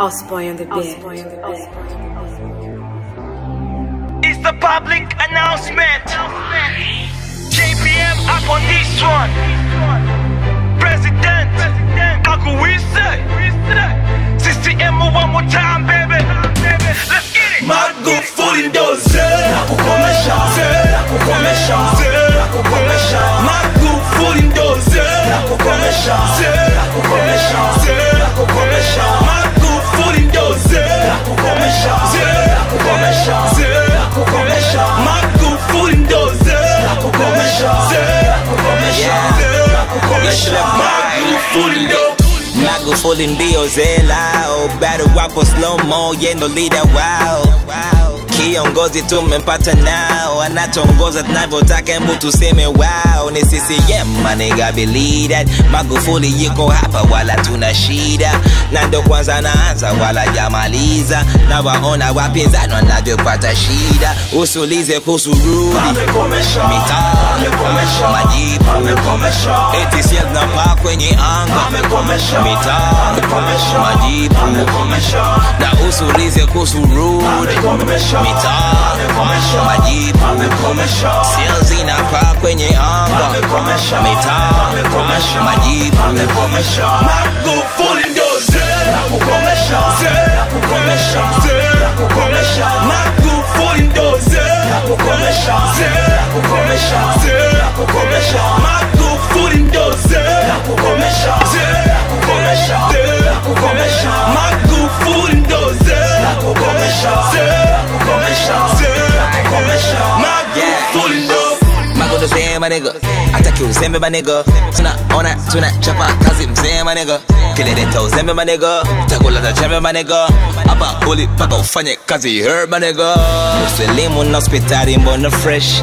Osboy on the beat. It's the public announcement. JPM up on this one. President, Akuwise. CCM one more time, baby. Magufuli ndio zelao, bado wapo slow mo, yendo leader wao. Kiongozi tumempata nao, anatongoza tunavyotaka, hebu tuseme wao. Ni CCM my nigga, believe that. Magufuli yuko hapa, wala tuna shida, na ndo kwanza naanza, wala jamaliza. Na waona wapinzani wanavyopata shida, usulize kuhusu rudi Amekomesha. mitaa, majibu Amekomesha. ATCL zinapaa kwenye anga Amekomesha. mitaa, majibu na usulize kuhusu rude, mitaa, majibu sio zinapaa kwenye anga, mitaa, majibu Magufuli ndo zee, nakukomesha, zee, nakukomesha magodo sema nigga? Ataki uzembe ma nigga. Tunaona tunachapa kazi mzee ma nigga. Kileleta uzembe ma nigga. Chakula cha chembe ma nigga. Hapa uli paka ufanye kazi her ma nigga. Uselimu na hospitali mbona fresh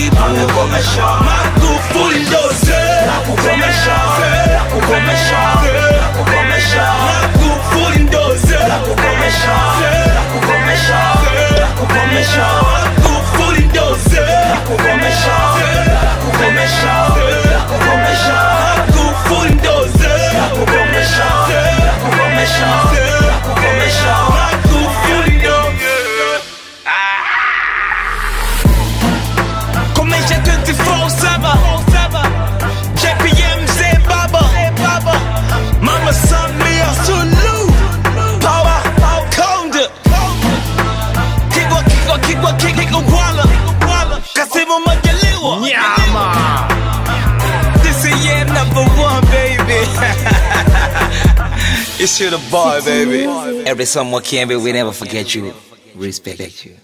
Amekomesha. Magufuli ndoze nakukomesha, nakukomesha, nakukomesha. Magufuli nakukomesha, nakukomesha, nakukomesha. It's you the boy baby. Every summer be we never forget you. Respect. you